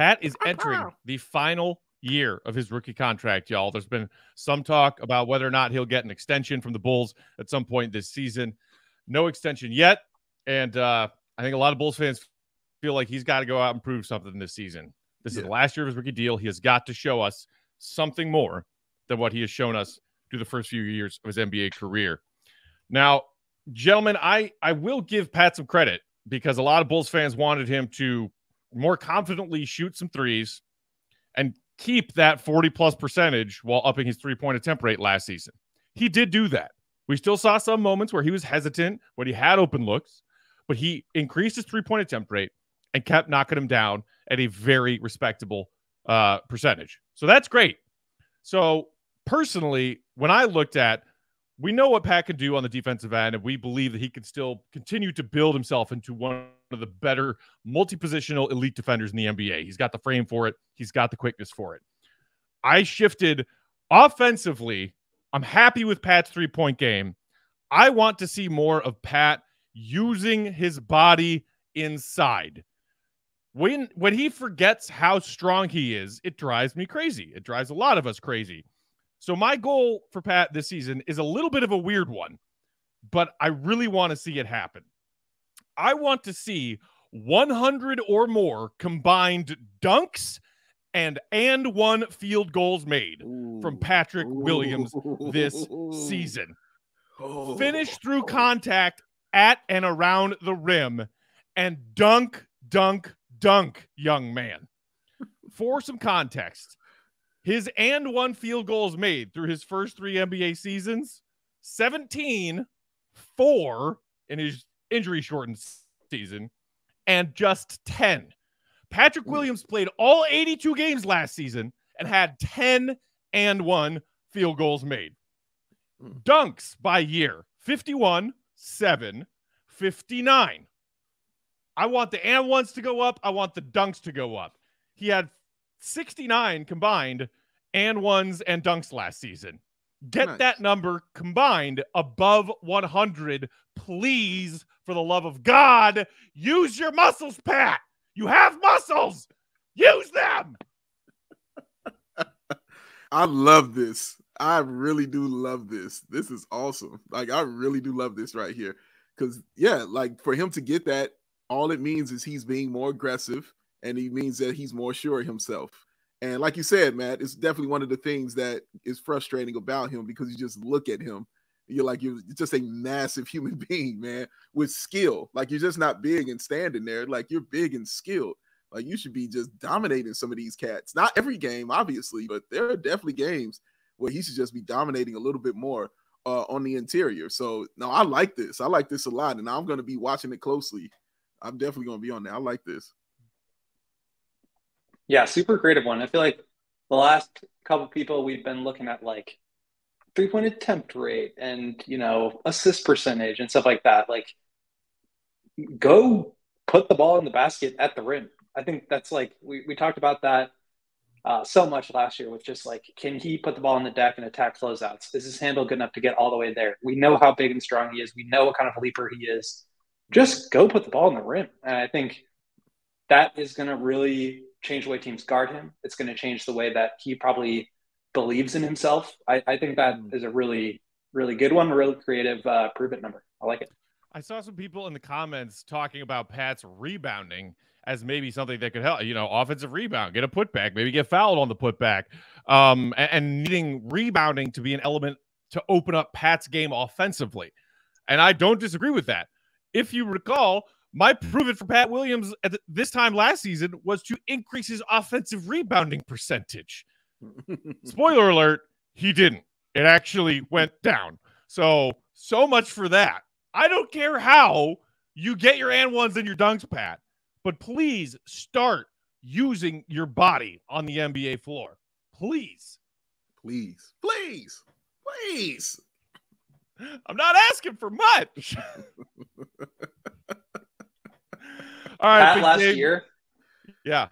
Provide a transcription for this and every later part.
Pat is entering the final year of his rookie contract, y'all. There's been some talk about whether or not he'll get an extension from the Bulls at some point this season. No extension yet. And uh, I think a lot of Bulls fans feel like he's got to go out and prove something this season. This yeah. is the last year of his rookie deal. He has got to show us something more than what he has shown us through the first few years of his NBA career. Now, gentlemen, I, I will give Pat some credit because a lot of Bulls fans wanted him to more confidently shoot some threes and keep that 40 plus percentage while upping his three point attempt rate last season. He did do that. We still saw some moments where he was hesitant when he had open looks, but he increased his three point attempt rate and kept knocking him down at a very respectable uh, percentage. So that's great. So personally, when I looked at, we know what Pat can do on the defensive end, and we believe that he can still continue to build himself into one of the better multi-positional elite defenders in the NBA. He's got the frame for it. He's got the quickness for it. I shifted offensively. I'm happy with Pat's three-point game. I want to see more of Pat using his body inside. When when he forgets how strong he is, it drives me crazy. It drives a lot of us crazy. So my goal for Pat this season is a little bit of a weird one, but I really want to see it happen. I want to see 100 or more combined dunks and and one field goals made Ooh. from Patrick Williams this season. Oh. Finish through contact at and around the rim and dunk, dunk, dunk, young man. For some context, his and one field goals made through his first three NBA seasons 17, four in his injury shortened season, and just 10. Patrick Williams played all 82 games last season and had 10 and one field goals made. Hmm. Dunks by year 51, 7, 59. I want the and ones to go up. I want the dunks to go up. He had 69 combined and ones and dunks last season. Get nice. that number combined above 100, please, for the love of God. Use your muscles, Pat. You have muscles. Use them. I love this. I really do love this. This is awesome. Like, I really do love this right here. Because, yeah, like for him to get that all it means is he's being more aggressive and he means that he's more sure of himself. And like you said, Matt, it's definitely one of the things that is frustrating about him because you just look at him, you're like you're just a massive human being, man, with skill. Like you're just not big and standing there. Like you're big and skilled. Like you should be just dominating some of these cats. Not every game, obviously, but there are definitely games where he should just be dominating a little bit more uh, on the interior. So no, I like this. I like this a lot, and I'm going to be watching it closely I'm definitely going to be on there. I like this. Yeah, super creative one. I feel like the last couple people we've been looking at like three point attempt rate and you know assist percentage and stuff like that. Like, go put the ball in the basket at the rim. I think that's like we we talked about that uh, so much last year with just like, can he put the ball in the deck and attack closeouts? Is his handle good enough to get all the way there? We know how big and strong he is. We know what kind of leaper he is just go put the ball in the rim. And I think that is going to really change the way teams guard him. It's going to change the way that he probably believes in himself. I, I think that mm. a really, really good one, a really creative uh, prove it number. I like it. I saw some people in the comments talking about Pat's rebounding as maybe something that could help, you know, offensive rebound, get a putback, maybe get fouled on the putback, um, and, and needing rebounding to be an element to open up Pat's game offensively. And I don't disagree with that if you recall, my prove it for Pat Williams at the, this time last season was to increase his offensive rebounding percentage. Spoiler alert, he didn't. It actually went down. So, so much for that. I don't care how you get your and ones and your dunks, Pat, but please start using your body on the NBA floor. Please. Please. Please. Please. I'm not asking for much. All right. Pat last Dave. year. Yeah.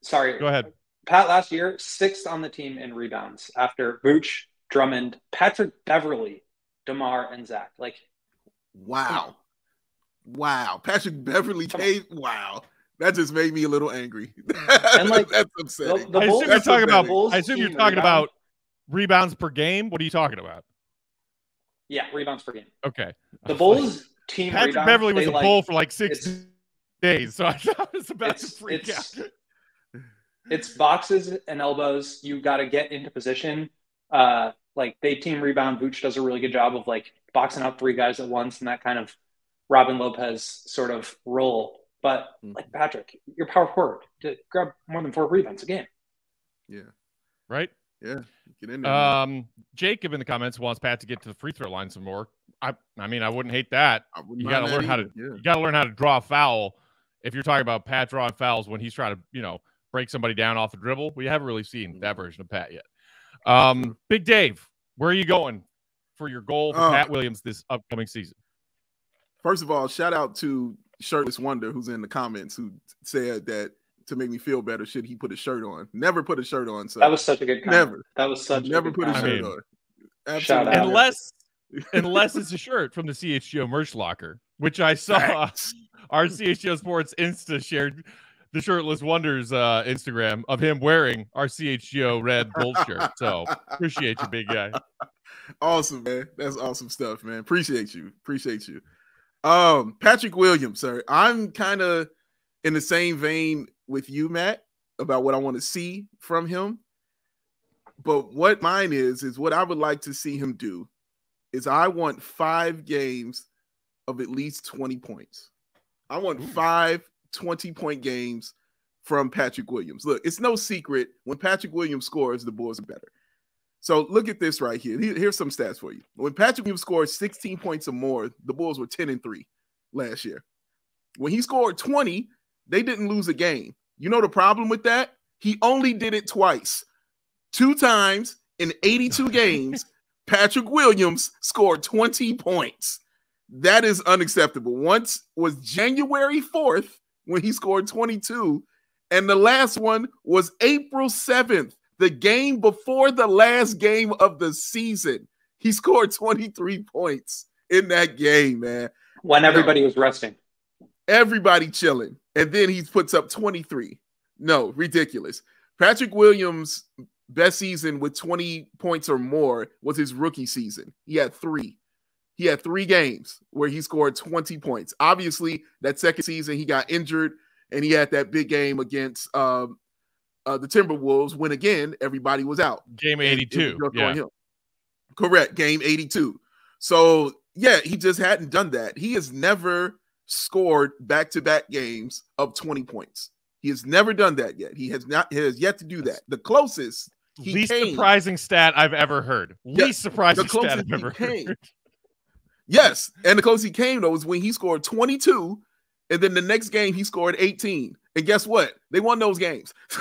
Sorry. Go ahead. Pat last year, sixth on the team in rebounds after Vooch, Drummond, Patrick Beverley, DeMar, and Zach. Like, wow. Wow. Patrick Beverley, came. Wow. That just made me a little angry. And, like, that's upsetting. the I Bulls- assume you're talking about. upsetting. Bulls I assume you're talking rebound. about rebounds per game. What are you talking about? Yeah, rebounds per game. Okay. The Bulls team Patrick rebound, Beverley was a like, bull for like six days, so I thought I was about to freak it's- out. It's boxes and elbows. You got to get into position. Uh, like they team rebound. Vooch does a really good job of like boxing out three guys at once and that kind of Robin Lopez sort of role. But Mhm. like Patrick, you're power forward to grab more than four rebounds a game. Yeah, Right. yeah. Get in there. Um, Jacob in the comments wants Pat to get to the free throw line some more. I, I mean, I wouldn't hate that. Wouldn't you gotta that learn how to. Yeah. You got to learn how to draw a foul. If you're talking about Pat drawing fouls when he's trying to, you know, break somebody down off the dribble, we haven't really seen that version of Pat yet. Um, Big Dave, where are you going for your goal for Oh. Pat Williams this upcoming season? First of all, shout out to Shirtless Wonder who's in the comments who said that to make me feel better, should he put a shirt on? Never put a shirt on. So That was such a good comment. never, That was such never a good put a I shirt comment. mean, on. shout Absolutely. out. Unless, unless it's a shirt from the CHGO merch locker, which I saw our CHGO Sports Insta shared the shirtless wonders uh, Instagram of him wearing our CHGO red gold shirt. So appreciate you, big guy. awesome, man. That's awesome stuff, man. Appreciate you. Appreciate you. Um, Patrick Williams, sir. I'm kind of in the same vein with you, Matt, about what I want to see from him. But what mine is, is what I would like to see him do is I want five games of at least 20 points. I want five 20 point games from Patrick Williams. Look, it's no secret when Patrick Williams scores, the Bulls are better. So look at this right here. Here- Here's some stats for you. When Patrick Williams scored 16 points or more, the Bulls were 10 and 3 last year. When he scored 20, they didn't lose a game. You know the problem with that? He only did it twice. Two times in 82 games, Patrick Williams scored 20 points. That is unacceptable. Once was January 4th when he scored 22, and the last one was April 7th, the game before the last game of the season. He scored 23 points in that game, man. When everybody was resting. Everybody chilling. And then he puts up 23. No, ridiculous. Patrick Williams' best season with 20 points or more was his rookie season. He had three. He had three games where he scored 20 points. Obviously, that second season he got injured and he had that big game against um, uh, the Timberwolves when again everybody was out. Game 82. Yeah. Correct. Game 82. So, yeah, he just hadn't done that. He has never scored back to back games of 20 points. He has never done that yet. He has not, he has yet to do that. The closest, Least came. surprising stat I've ever heard. Yeah, Least surprising stat I've ever heard. Yes. And the closest he came, though, was when he scored 22. And then the next game, he scored 18. And guess what? They won those games.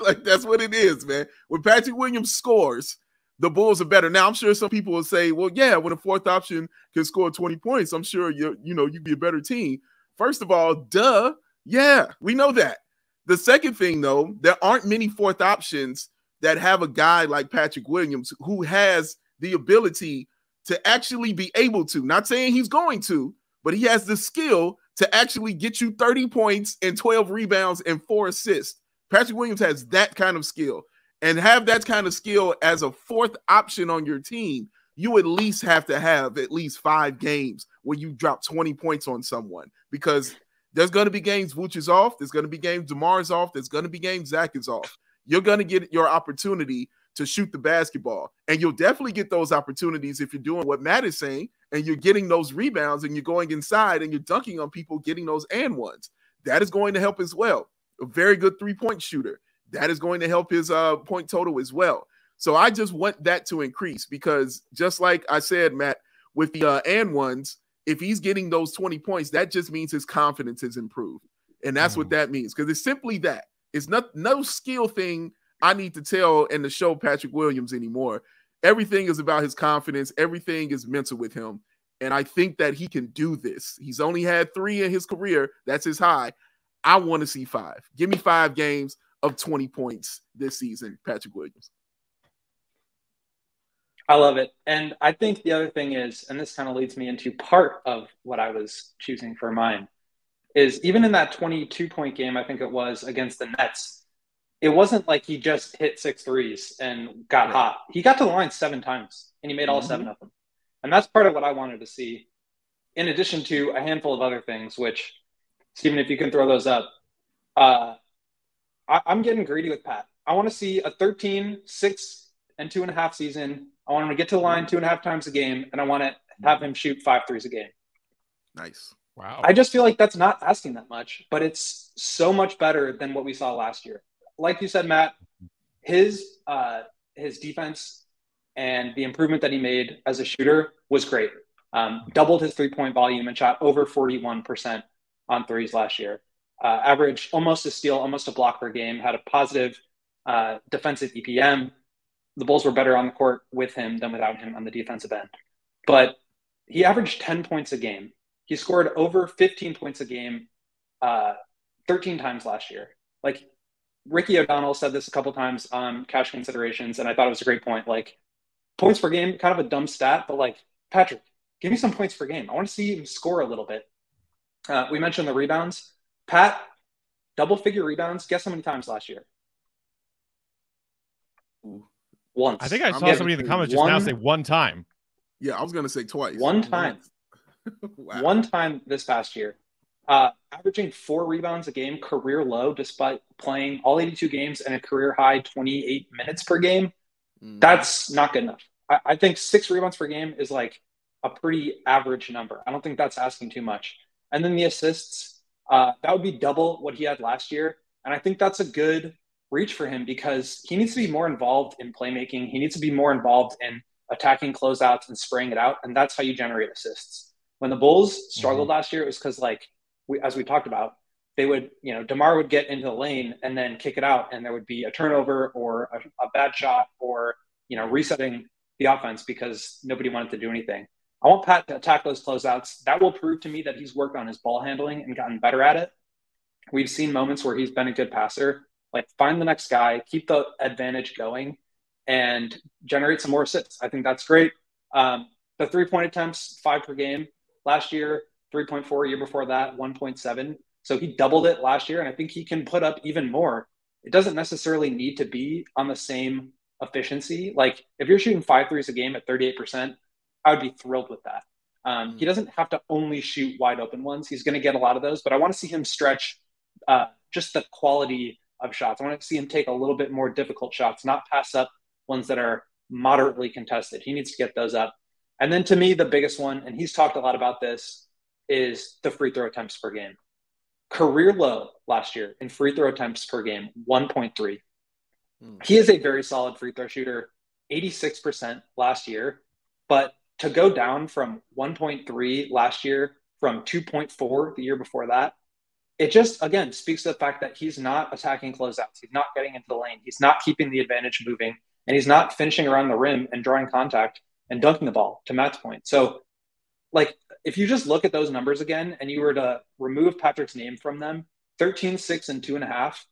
like, that's what it is, man. When Patrick Williams scores, the Bulls are better. Now, I'm sure some people will say, well, yeah, when a fourth option can score 20 points, I'm sure you you know you'd be a better team. First of all, duh. Yeah, we know that. The second thing, though, there aren't many fourth options that have a guy like Patrick Williams who has the ability to actually be able to, not saying he's going to, but he has the skill to actually get you 30 points and 12 rebounds and four assists. Patrick Williams has that kind of skill and have that kind of skill as a fourth option on your team. You at least have to have at least five games where you drop 20 points on someone because there's going to be games Vooch is off. There's going to be games DeMar is off. There's going to be games Zach is off. You're going to get your opportunity to shoot the basketball. And you'll definitely get those opportunities if you're doing what Matt is saying and you're getting those rebounds and you're going inside and you're dunking on people, getting those and ones. That is going to help as well. A very good three point shooter. That is going to help his uh, point total as well. So I just want that to increase because just like I said, Matt, with the uh, and ones, if he's getting those 20 points, that just means his confidence is improved. And that's what that means because it's simply that. It's not no skill thing I need to tell and to show Patrick Williams anymore. Everything is about his confidence, everything is mental with him. And I think that he can do this. He's only had three in his career. That's his high. I want to see five. Give me five games of 20 points this season, Patrick Williams. I love it. And I think the other thing is, and this kind of leads me into part of what I was choosing for mine. is even in that 22 point game, I think it was against the Nets, it wasn't like he just hit six threes and got right. hot. He got to the line seven times and he made all mm-hmm. seven of them. And that's part of what I wanted to see, in addition to a handful of other things, which, Stephen, if you can throw those up, uh, I, I'm getting greedy with Pat. I want to see a 13, six, and two and a half season. I want him to get to the line two and a half times a game, and I want to have him shoot five threes a game. Nice. Wow. I just feel like that's not asking that much, but it's so much better than what we saw last year. Like you said, Matt, his uh, his defense and the improvement that he made as a shooter was great. Um, doubled his three point volume and shot over 41% on threes last year. Uh, averaged almost a steal, almost a block per game, had a positive uh, defensive EPM. The Bulls were better on the court with him than without him on the defensive end. But he averaged 10 points a game. He scored over 15 points a game uh, 13 times last year. Like Ricky O'Donnell said this a couple times on cash considerations, and I thought it was a great point. Like points per game, kind of a dumb stat, but like Patrick, give me some points per game. I want to see him score a little bit. Uh, we mentioned the rebounds. Pat, double figure rebounds. Guess how many times last year? Once. I think I saw somebody in the comments just now say one time. Yeah, I was going to say twice. One time. wow. One time this past year. Uh, averaging four rebounds a game, career low, despite playing all 82 games and a career high 28 minutes per game. Mm. That's not good enough. I, I think six rebounds per game is like a pretty average number. I don't think that's asking too much. And then the assists, uh, that would be double what he had last year. And I think that's a good reach for him because he needs to be more involved in playmaking. He needs to be more involved in attacking closeouts and spraying it out. And that's how you generate assists. When the Bulls struggled mm-hmm. last year, it was because, like, we, as we talked about, they would, you know, DeMar would get into the lane and then kick it out, and there would be a turnover or a, a bad shot or, you know, resetting the offense because nobody wanted to do anything. I want Pat to attack those closeouts. That will prove to me that he's worked on his ball handling and gotten better at it. We've seen moments where he's been a good passer. Like find the next guy, keep the advantage going, and generate some more assists. I think that's great. Um, the three point attempts, five per game last year, 3.4 year before that, 1.7. So he doubled it last year, and I think he can put up even more. It doesn't necessarily need to be on the same efficiency. Like if you're shooting five threes a game at 38%, I would be thrilled with that. Um. He doesn't have to only shoot wide open ones. He's going to get a lot of those, but I want to see him stretch uh, just the quality of shots. I want to see him take a little bit more difficult shots, not pass up ones that are moderately contested. He needs to get those up. And then to me, the biggest one, and he's talked a lot about this, is the free throw attempts per game. Career low last year in free throw attempts per game, 1.3. Mm. He is a very solid free throw shooter, 86% last year. But to go down from 1.3 last year from 2.4 the year before that, it just again speaks to the fact that he's not attacking closeouts. He's not getting into the lane. He's not keeping the advantage moving, and he's not finishing around the rim and drawing contact and dunking the ball. To Matt's point, so like if you just look at those numbers again and you were to remove Patrick's name from them, 13, 6, and two and a half,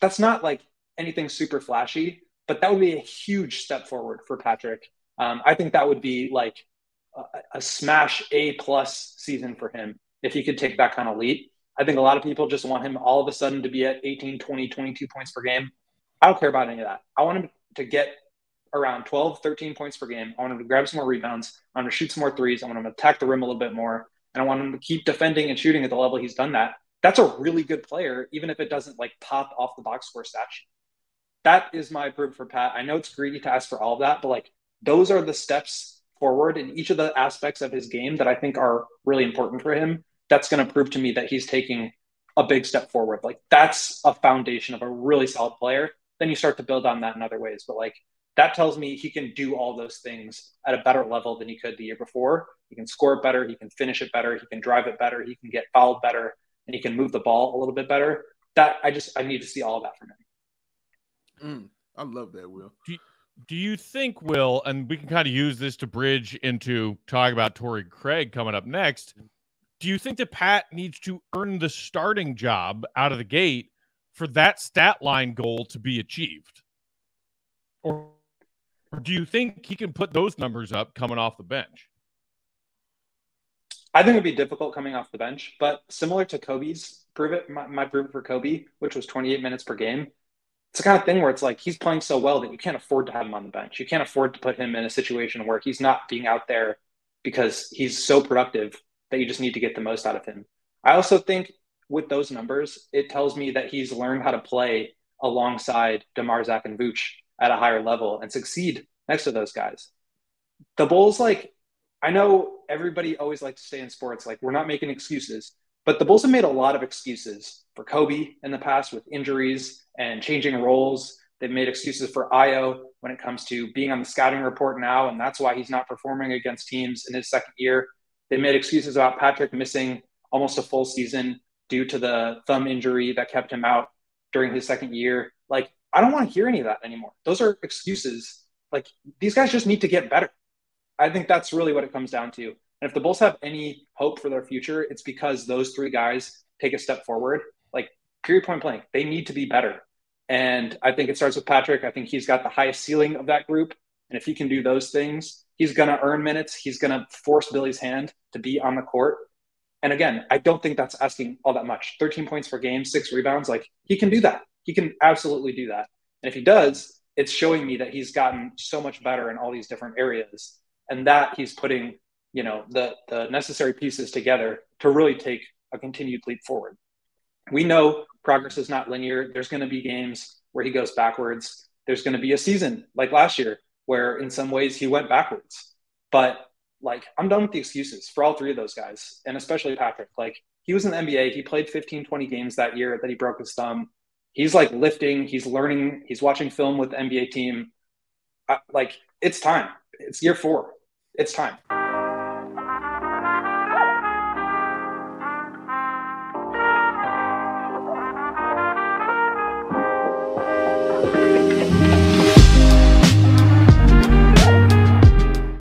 that's not like anything super flashy, but that would be a huge step forward for Patrick. Um, I think that would be like a, a smash A plus season for him if he could take that kind of leap. I think a lot of people just want him all of a sudden to be at 18, 20, 22 points per game. I don't care about any of that. I want him to get around 12, 13 points per game. I want him to grab some more rebounds. I want to shoot some more threes. I want him to attack the rim a little bit more. And I want him to keep defending and shooting at the level he's done that. That's a really good player, even if it doesn't like pop off the box score stat sheet. That is my proof for Pat. I know it's greedy to ask for all of that, but like those are the steps forward in each of the aspects of his game that I think are really important for him. That's going to prove to me that he's taking a big step forward. Like that's a foundation of a really solid player. Then you start to build on that in other ways. But like that tells me he can do all those things at a better level than he could the year before. He can score it better, he can finish it better, he can drive it better, he can get fouled better, and he can move the ball a little bit better. That I just I need to see all of that from him. Mm, I love that, Will. Do you, do you think, Will, and we can kind of use this to bridge into talking about Torrey Craig coming up next. Do you think that Pat needs to earn the starting job out of the gate for that stat line goal to be achieved? Or or do you think he can put those numbers up coming off the bench? I think it'd be difficult coming off the bench, but similar to Coby's prove it, my, my prove it for Kobe, which was 28 minutes per game. It's the kind of thing where it's like he's playing so well that you can't afford to have him on the bench. You can't afford to put him in a situation where he's not being out there because he's so productive that you just need to get the most out of him. I also think with those numbers, it tells me that he's learned how to play alongside DeMar, and Vooch at a higher level and succeed next to those guys. The Bulls, like, I know everybody always likes to stay in sports, like, we're not making excuses, but the Bulls have made a lot of excuses for Coby in the past with injuries and changing roles. They've made excuses for Ayo when it comes to being on the scouting report now, and that's why he's not performing against teams in his second year. They made excuses about Patrick missing almost a full season due to the thumb injury that kept him out during his second year. Like, I don't want to hear any of that anymore. Those are excuses. Like, these guys just need to get better. I think that's really what it comes down to. And if the Bulls have any hope for their future, it's because those three guys take a step forward. Like, period point blank, they need to be better. And I think it starts with Patrick. I think he's got the highest ceiling of that group. And if he can do those things, he's going to earn minutes. He's going to force Billy's hand to be on the court. And again, I don't think that's asking all that much. 13 points per game, six rebounds. Like he can do that. He can absolutely do that. And if he does, it's showing me that he's gotten so much better in all these different areas and that he's putting, you know, the, the necessary pieces together to really take a continued leap forward. We know progress is not linear. There's going to be games where he goes backwards. There's going to be a season like last year where in some ways he went backwards. But like I'm done with the excuses for all three of those guys, and especially Patrick. Like he was in the NBA, he played 15, 20 games that year that he broke his thumb. He's like lifting, he's learning, he's watching film with NBA team. like it's time. It's year four. It's time.